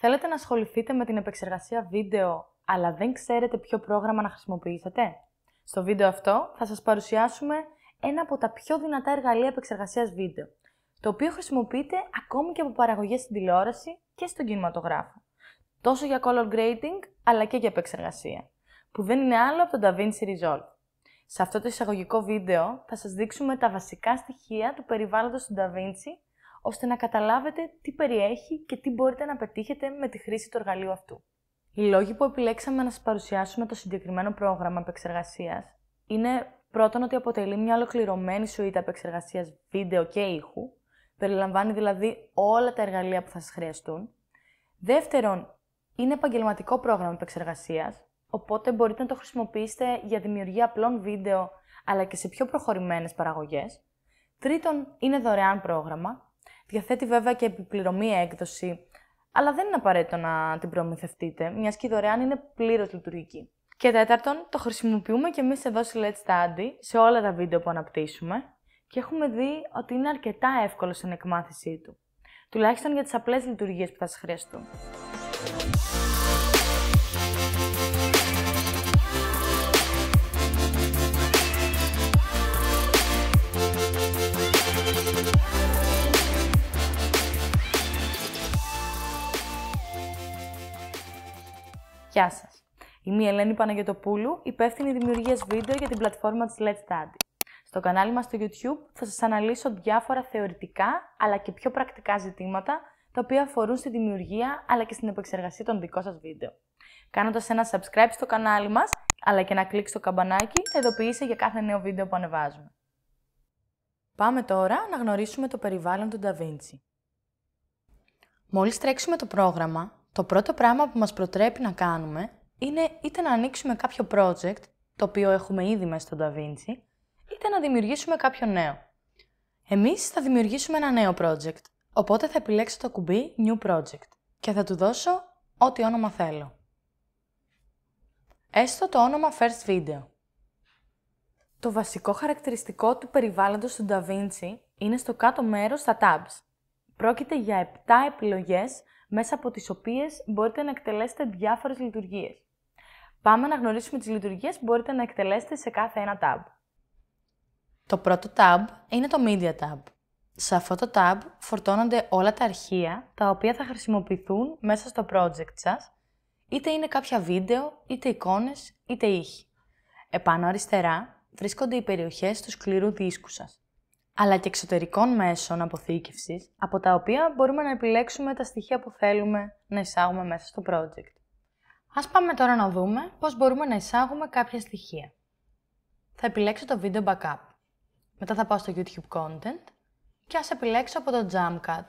Θέλετε να ασχοληθείτε με την επεξεργασία βίντεο, αλλά δεν ξέρετε ποιο πρόγραμμα να χρησιμοποιήσετε; Στο βίντεο αυτό θα σας παρουσιάσουμε ένα από τα πιο δυνατά εργαλεία επεξεργασίας βίντεο, το οποίο χρησιμοποιείται ακόμη και από παραγωγές στην τηλεόραση και στον κινηματογράφο. Τόσο για color grading, αλλά και για επεξεργασία, που δεν είναι άλλο από το DaVinci Resolve. Σε αυτό το εισαγωγικό βίντεο θα σας δείξουμε τα βασικά στοιχεία του περιβάλλοντος του DaVinci ώστε να καταλάβετε τι περιέχει και τι μπορείτε να πετύχετε με τη χρήση του εργαλείου αυτού. Οι λόγοι που επιλέξαμε να σας παρουσιάσουμε το συγκεκριμένο πρόγραμμα επεξεργασίας είναι πρώτον ότι αποτελεί μια ολοκληρωμένη σουίτα επεξεργασίας βίντεο και ήχου, περιλαμβάνει δηλαδή όλα τα εργαλεία που θα σας χρειαστούν. Δεύτερον, είναι επαγγελματικό πρόγραμμα επεξεργασίας, οπότε μπορείτε να το χρησιμοποιήσετε για δημιουργία απλών βίντεο, αλλά και σε πιο προχωρημένες παραγωγές. Τρίτον, είναι δωρεάν πρόγραμμα, Διαθέτει βέβαια και επιπληρωμή έκδοση, αλλά δεν είναι απαραίτητο να την προμηθευτείτε, μιας και η δωρεάν είναι πλήρως λειτουργική. Και τέταρτον, το χρησιμοποιούμε και εμείς εδώ στη Let's Study σε όλα τα βίντεο που αναπτύσσουμε και έχουμε δει ότι είναι αρκετά εύκολο στην εκμάθησή του. Τουλάχιστον για τις απλές λειτουργίες που θα σας χρειαστούν. Γεια σας. Είμαι η Ελένη Παναγιωτοπούλου, υπεύθυνη δημιουργίας βίντεο για την πλατφόρμα της Let's Study. Στο κανάλι μας στο YouTube θα σας αναλύσω διάφορα θεωρητικά αλλά και πιο πρακτικά ζητήματα τα οποία αφορούν στη δημιουργία αλλά και στην επεξεργασία των δικών σας βίντεο. Κάνοντας ένα subscribe στο κανάλι μας αλλά και ένα κλικ στο καμπανάκι θα ειδοποιήσει για κάθε νέο βίντεο που ανεβάζουμε. Πάμε τώρα να γνωρίσουμε το περιβάλλον του DaVinci. Μόλις τρέξουμε το πρόγραμμα, το πρώτο πράγμα που μας προτρέπει να κάνουμε είναι είτε να ανοίξουμε κάποιο project, το οποίο έχουμε ήδη μέσα στο DaVinci, είτε να δημιουργήσουμε κάποιο νέο. Εμείς θα δημιουργήσουμε ένα νέο project, οπότε θα επιλέξω το κουμπί New Project και θα του δώσω ό,τι όνομα θέλω. Έστω το όνομα First Video. Το βασικό χαρακτηριστικό του περιβάλλοντος του DaVinci είναι στο κάτω μέρος στα tabs. Πρόκειται για 7 επιλογές μέσα από τις οποίες μπορείτε να εκτελέσετε διάφορες λειτουργίες. Πάμε να γνωρίσουμε τις λειτουργίες που μπορείτε να εκτελέσετε σε κάθε ένα tab. Το πρώτο tab είναι το Media tab. Σε αυτό το tab φορτώνονται όλα τα αρχεία τα οποία θα χρησιμοποιηθούν μέσα στο project σας, είτε είναι κάποια βίντεο, είτε εικόνες, είτε ήχη. Επάνω αριστερά βρίσκονται οι περιοχές του σκληρού δίσκου σας αλλά και εξωτερικών μέσων αποθήκευσης, από τα οποία μπορούμε να επιλέξουμε τα στοιχεία που θέλουμε να εισάγουμε μέσα στο project. Ας πάμε τώρα να δούμε πώς μπορούμε να εισάγουμε κάποια στοιχεία. Θα επιλέξω το Video Backup. Μετά θα πάω στο YouTube Content και ας επιλέξω από το Jamcut.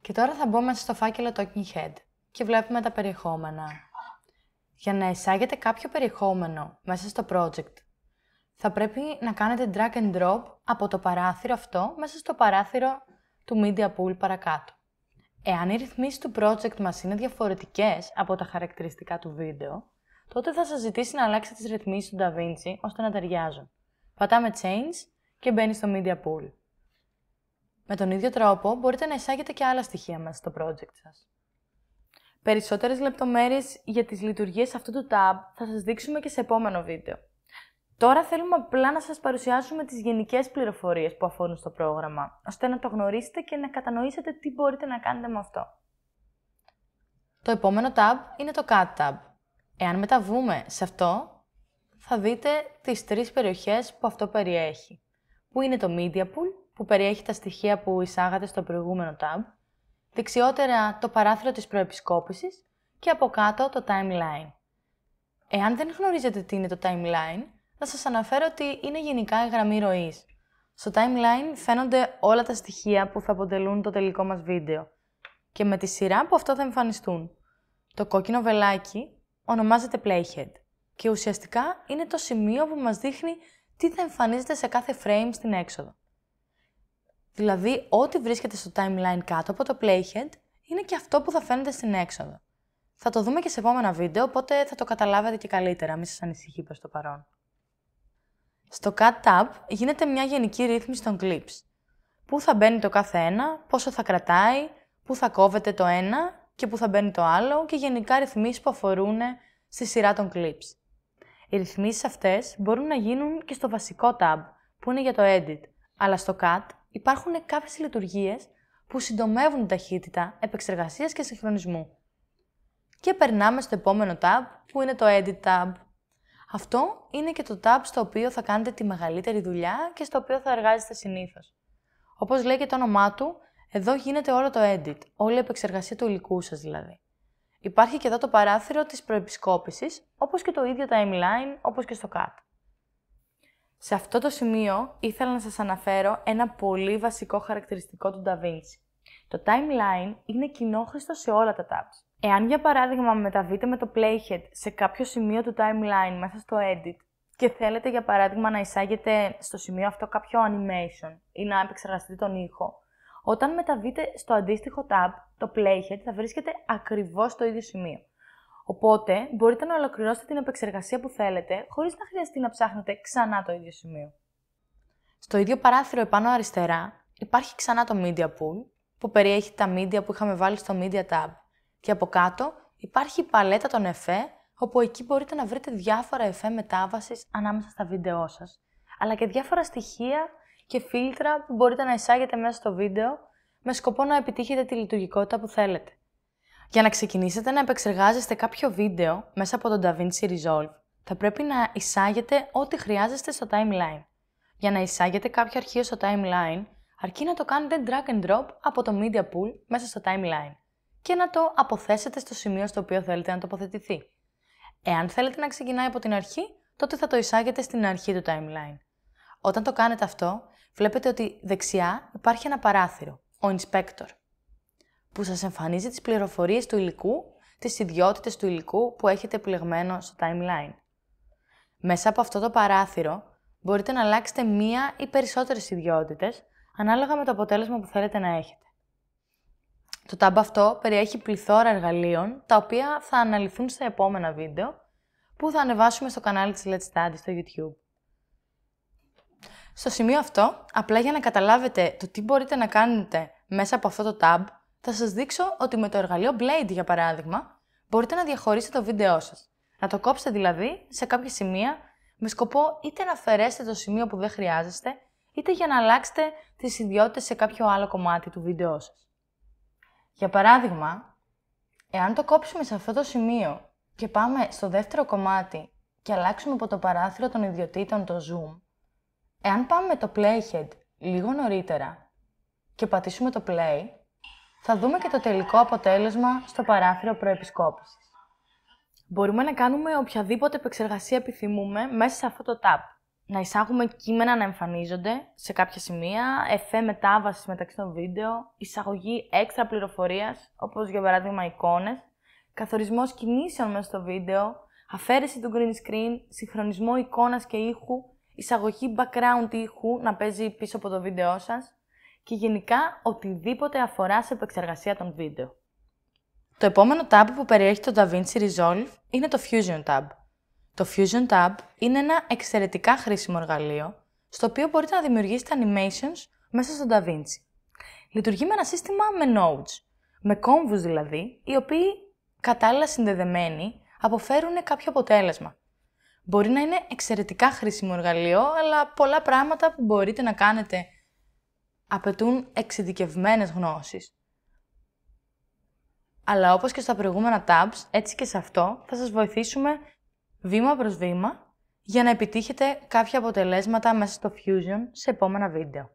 Και τώρα θα μπω μέσα στο φάκελο Talking Head και βλέπουμε τα περιεχόμενα. Για να εισάγετε κάποιο περιεχόμενο μέσα στο project θα πρέπει να κάνετε drag and drop από το παράθυρο αυτό μέσα στο παράθυρο του Media Pool παρακάτω. Εάν οι ρυθμίσεις του project μας είναι διαφορετικές από τα χαρακτηριστικά του βίντεο, τότε θα σας ζητήσει να αλλάξετε τις ρυθμίσεις του DaVinci ώστε να ταιριάζουν. Πατάμε Change και μπαίνει στο Media Pool. Με τον ίδιο τρόπο μπορείτε να εισάγετε και άλλα στοιχεία μέσα στο project σας. Περισσότερες λεπτομέρειες για τις λειτουργίες αυτού του tab θα σας δείξουμε και σε επόμενο βίντεο. Τώρα θέλουμε απλά να σας παρουσιάσουμε τις γενικές πληροφορίες που αφορούν στο πρόγραμμα, ώστε να το γνωρίσετε και να κατανοήσετε τι μπορείτε να κάνετε με αυτό. Το επόμενο tab είναι το Cut tab. Εάν μεταβούμε σε αυτό, θα δείτε τις τρεις περιοχές που αυτό περιέχει. Που είναι το Media Pool, που περιέχει τα στοιχεία που εισάγατε στο προηγούμενο tab, δεξιότερα το παράθυρο της προεπισκόπησης και από κάτω το Timeline. Εάν δεν γνωρίζετε τι είναι το Timeline, θα σας αναφέρω ότι είναι γενικά η γραμμή ροής. Στο timeline φαίνονται όλα τα στοιχεία που θα αποτελούν το τελικό μας βίντεο και με τη σειρά που αυτό θα εμφανιστούν. Το κόκκινο βελάκι ονομάζεται playhead και ουσιαστικά είναι το σημείο που μας δείχνει τι θα εμφανίζεται σε κάθε frame στην έξοδο. Δηλαδή, ό,τι βρίσκεται στο timeline κάτω από το playhead είναι και αυτό που θα φαίνεται στην έξοδο. Θα το δούμε και σε επόμενα βίντεο, οπότε θα το καταλάβετε και καλύτερα, μη σας ανησυχεί προς το παρόν. Στο Cut Tab γίνεται μια γενική ρύθμιση των clips. Πού θα μπαίνει το κάθε ένα, πόσο θα κρατάει, πού θα κόβεται το ένα και που θα μπαίνει το άλλο και γενικά ρυθμίσεις που αφορούν στη σειρά των clips. Οι ρυθμίσεις αυτές μπορούν να γίνουν και στο βασικό tab, που είναι για το edit, αλλά στο cut υπάρχουν κάποιες λειτουργίες που συντομεύουν την ταχύτητα επεξεργασίας και συγχρονισμού. Και περνάμε στο επόμενο tab, που είναι το edit tab. Αυτό είναι και το tab στο οποίο θα κάνετε τη μεγαλύτερη δουλειά και στο οποίο θα εργάζεστε συνήθως. Όπως λέει και το όνομά του, εδώ γίνεται όλο το edit, όλη η επεξεργασία του υλικού σας δηλαδή. Υπάρχει και εδώ το παράθυρο της προεπισκόπησης, όπως και το ίδιο timeline, όπως και στο cut. Σε αυτό το σημείο ήθελα να σας αναφέρω ένα πολύ βασικό χαρακτηριστικό του DaVinci. Το timeline είναι κοινόχρηστο σε όλα τα tabs. Εάν για παράδειγμα μεταβείτε με το playhead σε κάποιο σημείο του timeline μέσα στο edit και θέλετε για παράδειγμα να εισάγετε στο σημείο αυτό κάποιο animation ή να επεξεργαστείτε τον ήχο, όταν μεταβείτε στο αντίστοιχο tab, το playhead θα βρίσκεται ακριβώς στο ίδιο σημείο. Οπότε μπορείτε να ολοκληρώσετε την επεξεργασία που θέλετε χωρίς να χρειαστεί να ψάχνετε ξανά το ίδιο σημείο. Στο ίδιο παράθυρο επάνω αριστερά υπάρχει ξανά το Media Pool που περιέχει τα media που είχαμε βάλει στο Media Tab και από κάτω υπάρχει η παλέτα των εφέ όπου εκεί μπορείτε να βρείτε διάφορα εφέ μετάβασης ανάμεσα στα βίντεό σας αλλά και διάφορα στοιχεία και φίλτρα που μπορείτε να εισάγετε μέσα στο βίντεο με σκοπό να επιτύχετε τη λειτουργικότητα που θέλετε. Για να ξεκινήσετε να επεξεργάζεστε κάποιο βίντεο μέσα από το DaVinci Resolve, θα πρέπει να εισάγετε ό,τι χρειάζεστε στο timeline. Για να εισάγετε κάποιο αρχείο στο timeline, αρκεί να το κάνετε drag and drop από το media pool μέσα στο timeline και να το αποθέσετε στο σημείο στο οποίο θέλετε να τοποθετηθεί. Εάν θέλετε να ξεκινάει από την αρχή, τότε θα το εισάγετε στην αρχή του timeline. Όταν το κάνετε αυτό, βλέπετε ότι δεξιά υπάρχει ένα παράθυρο, ο Inspector, που σας εμφανίζει τις πληροφορίες του υλικού, τις ιδιότητες του υλικού που έχετε επιλεγμένο στο timeline. Μέσα από αυτό το παράθυρο μπορείτε να αλλάξετε μία ή περισσότερες ιδιότητες ανάλογα με το αποτέλεσμα που θέλετε να έχετε. Το tab αυτό περιέχει πληθώρα εργαλείων, τα οποία θα αναλυθούν στα επόμενα βίντεο, που θα ανεβάσουμε στο κανάλι της Let's Study στο YouTube. Στο σημείο αυτό, απλά για να καταλάβετε το τι μπορείτε να κάνετε μέσα από αυτό το tab, θα σας δείξω ότι με το εργαλείο Blade, για παράδειγμα, μπορείτε να διαχωρίσετε το βίντεό σας. Να το κόψετε δηλαδή σε κάποια σημεία με σκοπό είτε να αφαιρέσετε το σημείο που δεν χρειάζεστε, είτε για να αλλάξετε τις ιδιότητες σε κάποιο άλλο κομμάτι του βίντεό σας. Για παράδειγμα, εάν το κόψουμε σε αυτό το σημείο και πάμε στο δεύτερο κομμάτι και αλλάξουμε από το παράθυρο των ιδιωτήτων το zoom, Εάν πάμε με το playhead λίγο νωρίτερα και πατήσουμε το play, θα δούμε και το τελικό αποτέλεσμα στο παράθυρο προεπισκόπησης. Μπορούμε να κάνουμε οποιαδήποτε επεξεργασία επιθυμούμε μέσα σε αυτό το tab. Να εισάγουμε κείμενα να εμφανίζονται σε κάποια σημεία, εφέ μετάβασης μεταξύ των βίντεο, εισαγωγή έξτρα πληροφορίας, όπως για παράδειγμα εικόνες, καθορισμός κινήσεων μέσα στο βίντεο, αφαίρεση του green screen, συγχρονισμό εικόνας και ήχου εισαγωγή background ήχου να παίζει πίσω από το βίντεό σας και γενικά οτιδήποτε αφορά σε επεξεργασία των βίντεο. Το επόμενο tab που περιέχει το DaVinci Resolve είναι το Fusion Tab. Το Fusion Tab είναι ένα εξαιρετικά χρήσιμο εργαλείο, στο οποίο μπορείτε να δημιουργήσετε animations μέσα στο DaVinci. Λειτουργεί με ένα σύστημα με nodes, με κόμβους δηλαδή, οι οποίοι κατάλληλα συνδεδεμένοι αποφέρουν κάποιο αποτέλεσμα. Μπορεί να είναι εξαιρετικά χρήσιμο εργαλείο, αλλά πολλά πράγματα που μπορείτε να κάνετε απαιτούν εξειδικευμένες γνώσεις. Αλλά όπως και στα προηγούμενα tabs, έτσι και σε αυτό, θα σας βοηθήσουμε βήμα προς βήμα για να επιτύχετε κάποια αποτελέσματα μέσα στο Fusion σε επόμενα βίντεο.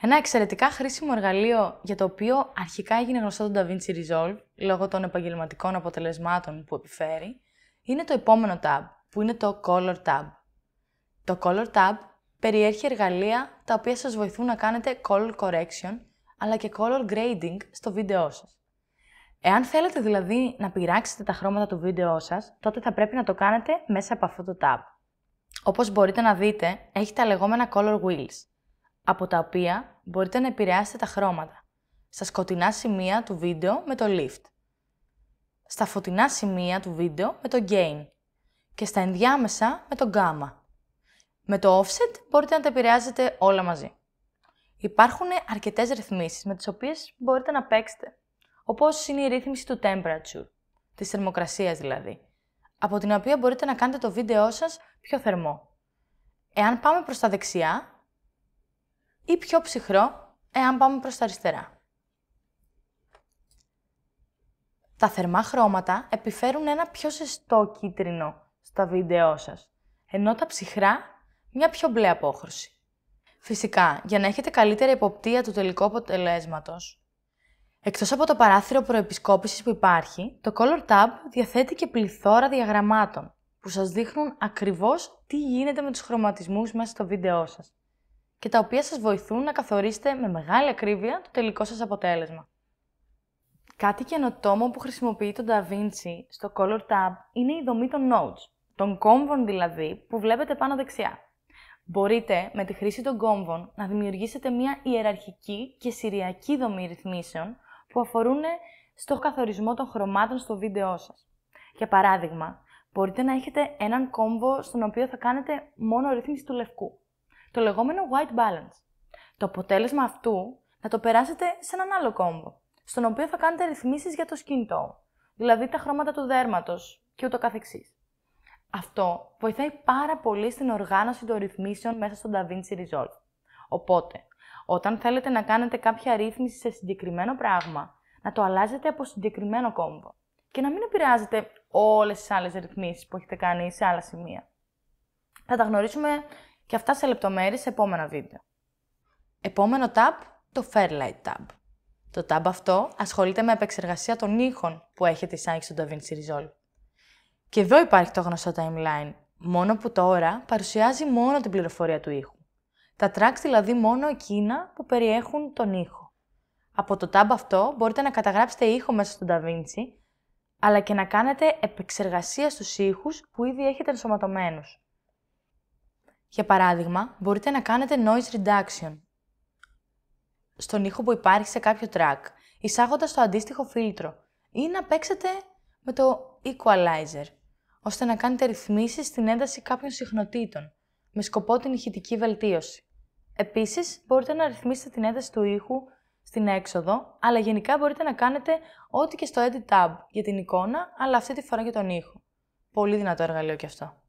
Ένα εξαιρετικά χρήσιμο εργαλείο για το οποίο αρχικά έγινε γνωστό το DaVinci Resolve λόγω των επαγγελματικών αποτελεσμάτων που επιφέρει, είναι το επόμενο tab, που είναι το Color Tab. Το Color Tab περιέχει εργαλεία τα οποία σας βοηθούν να κάνετε color correction, αλλά και color grading στο βίντεό σας. Εάν θέλετε δηλαδή να πειράξετε τα χρώματα του βίντεό σας, τότε θα πρέπει να το κάνετε μέσα από αυτό το tab. Όπως μπορείτε να δείτε, έχει τα λεγόμενα color wheels, από τα οποία μπορείτε να επηρεάσετε τα χρώματα. Στα σκοτεινά σημεία του βίντεο με το lift. Στα φωτεινά σημεία του βίντεο με το gain και στα ενδιάμεσα με το γάμα. Με το offset μπορείτε να τα επηρεάζετε όλα μαζί. Υπάρχουν αρκετές ρυθμίσεις με τις οποίες μπορείτε να παίξετε, όπως είναι η ρύθμιση του temperature, της θερμοκρασίας δηλαδή, από την οποία μπορείτε να κάνετε το βίντεό σας πιο θερμό. Εάν πάμε προς τα δεξιά ή πιο ψυχρό, εάν πάμε προς τα αριστερά. Τα θερμά χρώματα επιφέρουν ένα πιο ζεστό κίτρινο στα βίντεό σας, ενώ τα ψυχρά μια πιο μπλε απόχρωση. Φυσικά, για να έχετε καλύτερη υποπτία του τελικού αποτελέσματος, εκτός από το παράθυρο προεπισκόπησης που υπάρχει, το Color Tab διαθέτει και πληθώρα διαγραμμάτων, που σας δείχνουν ακριβώς τι γίνεται με τους χρωματισμούς μέσα στο βίντεό σας και τα οποία σας βοηθούν να καθορίσετε με μεγάλη ακρίβεια το τελικό σας αποτέλεσμα. Κάτι καινοτόμο που χρησιμοποιεί το DaVinci στο Color Tab είναι η δομή των nodes, των κόμβων δηλαδή που βλέπετε πάνω δεξιά. Μπορείτε με τη χρήση των κόμβων να δημιουργήσετε μια ιεραρχική και σειριακή δομή ρυθμίσεων που αφορούν στο καθορισμό των χρωμάτων στο βίντεό σας. Για παράδειγμα, μπορείτε να έχετε έναν κόμβο στον οποίο θα κάνετε μόνο ρύθμιση του λευκού, το λεγόμενο white balance. Το αποτέλεσμα αυτού να το περάσετε σε έναν άλλο κόμβο, στον οποίο θα κάνετε ρυθμίσεις για το skin tone, δηλαδή τα χρώματα του δέρματος και ούτω καθεξής. Αυτό βοηθάει πάρα πολύ στην οργάνωση των ρυθμίσεων μέσα στο DaVinci Resolve. Οπότε, όταν θέλετε να κάνετε κάποια ρύθμιση σε συγκεκριμένο πράγμα, να το αλλάζετε από συγκεκριμένο κόμβο και να μην επηρεάζετε όλες τις άλλες ρυθμίσεις που έχετε κάνει σε άλλα σημεία. Θα τα γνωρίσουμε και αυτά σε λεπτομέρειες σε επόμενα βίντεο. Επόμενο tab, το Fairlight Tab. Το tab αυτό ασχολείται με επεξεργασία των ήχων που έχετε εισάγει στο DaVinci Resolve. Και εδώ υπάρχει το γνωστό timeline, μόνο που τώρα παρουσιάζει μόνο την πληροφορία του ήχου. Τα tracks δηλαδή μόνο εκείνα που περιέχουν τον ήχο. Από το tab αυτό μπορείτε να καταγράψετε ήχο μέσα στο DaVinci, αλλά και να κάνετε επεξεργασία στους ήχους που ήδη έχετε ενσωματωμένους. Για παράδειγμα, μπορείτε να κάνετε noise reduction στον ήχο που υπάρχει σε κάποιο track, εισάγοντας το αντίστοιχο φίλτρο, ή να παίξετε με το equalizer, ώστε να κάνετε ρυθμίσεις στην ένταση κάποιων συχνοτήτων, με σκοπό την ηχητική βελτίωση. Επίσης, μπορείτε να ρυθμίσετε την ένταση του ήχου στην έξοδο, αλλά γενικά μπορείτε να κάνετε ό,τι και στο Edit Tab για την εικόνα, αλλά αυτή τη φορά για τον ήχο. Πολύ δυνατό εργαλείο κι αυτό.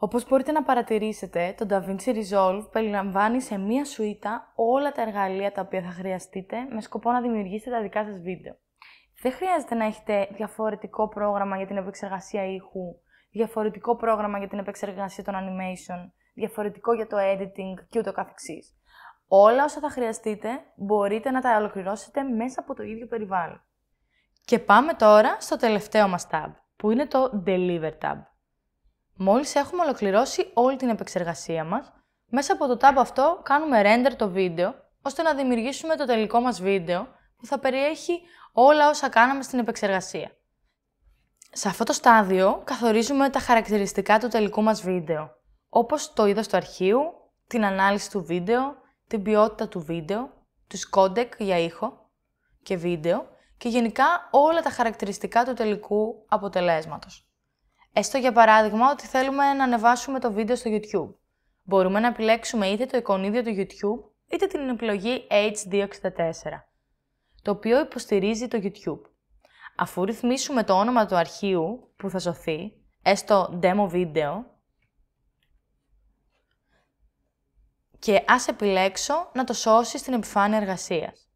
Όπως μπορείτε να παρατηρήσετε, το DaVinci Resolve περιλαμβάνει σε μία σουίτα όλα τα εργαλεία τα οποία θα χρειαστείτε με σκοπό να δημιουργήσετε τα δικά σας βίντεο. Δεν χρειάζεται να έχετε διαφορετικό πρόγραμμα για την επεξεργασία ήχου, διαφορετικό πρόγραμμα για την επεξεργασία των animation, διαφορετικό για το editing και ούτω καθεξής. Όλα όσα θα χρειαστείτε μπορείτε να τα ολοκληρώσετε μέσα από το ίδιο περιβάλλον. Και πάμε τώρα στο τελευταίο μας tab, που είναι το Deliver tab. Μόλις έχουμε ολοκληρώσει όλη την επεξεργασία μας, μέσα από το tab αυτό κάνουμε render το βίντεο, ώστε να δημιουργήσουμε το τελικό μας βίντεο που θα περιέχει όλα όσα κάναμε στην επεξεργασία. Σε αυτό το στάδιο καθορίζουμε τα χαρακτηριστικά του τελικού μας βίντεο, όπως το είδος του αρχείου, την ανάλυση του βίντεο, την ποιότητα του βίντεο, τους codec για ήχο και βίντεο και γενικά όλα τα χαρακτηριστικά του τελικού αποτελέσματος. Έστω για παράδειγμα ότι θέλουμε να ανεβάσουμε το βίντεο στο YouTube. Μπορούμε να επιλέξουμε είτε το εικονίδιο του YouTube, είτε την επιλογή H264 το οποίο υποστηρίζει το YouTube. Αφού ρυθμίσουμε το όνομα του αρχείου που θα σωθεί, έστω demo video, και ας επιλέξω να το σώσει στην επιφάνεια εργασίας.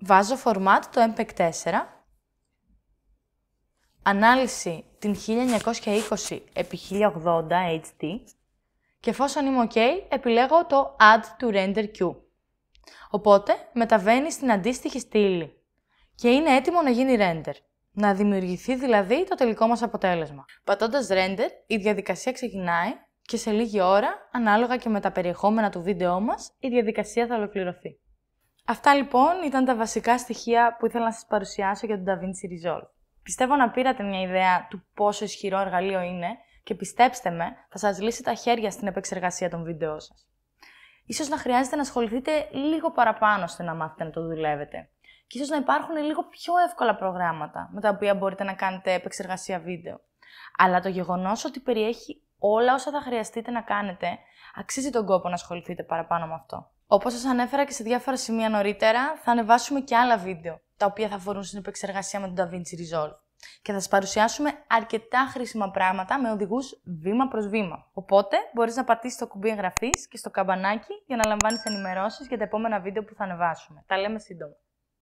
Βάζω format το MPEG 4, ανάλυση την 1920 x 1080 HD και εφόσον είμαι OK, επιλέγω το Add to Render Queue. Οπότε μεταβαίνει στην αντίστοιχη στήλη και είναι έτοιμο να γίνει render. Να δημιουργηθεί δηλαδή το τελικό μας αποτέλεσμα. Πατώντας render, η διαδικασία ξεκινάει και σε λίγη ώρα, ανάλογα και με τα περιεχόμενα του βίντεό μας, η διαδικασία θα ολοκληρωθεί. Αυτά λοιπόν ήταν τα βασικά στοιχεία που ήθελα να σας παρουσιάσω για το DaVinci Resolve. Πιστεύω να πήρατε μια ιδέα του πόσο ισχυρό εργαλείο είναι και πιστέψτε με, θα σας λύσει τα χέρια στην επεξεργασία των βίντεό σας. Ίσως να χρειάζεται να ασχοληθείτε λίγο παραπάνω ώστε να μάθετε να το δουλεύετε. Και ίσως να υπάρχουν λίγο πιο εύκολα προγράμματα με τα οποία μπορείτε να κάνετε επεξεργασία βίντεο. Αλλά το γεγονός ότι περιέχει όλα όσα θα χρειαστείτε να κάνετε, αξίζει τον κόπο να ασχοληθείτε παραπάνω με αυτό. Όπως σας ανέφερα και σε διάφορα σημεία νωρίτερα, θα ανεβάσουμε και άλλα βίντεο, τα οποία θα αφορούν στην επεξεργασία με τον DaVinci Resolve. Και θα σας παρουσιάσουμε αρκετά χρήσιμα πράγματα με οδηγούς βήμα προς βήμα. Οπότε μπορείς να πατήσεις το κουμπί εγγραφής και στο καμπανάκι για να λαμβάνεις ενημερώσεις για τα επόμενα βίντεο που θα ανεβάσουμε. Τα λέμε σύντομα.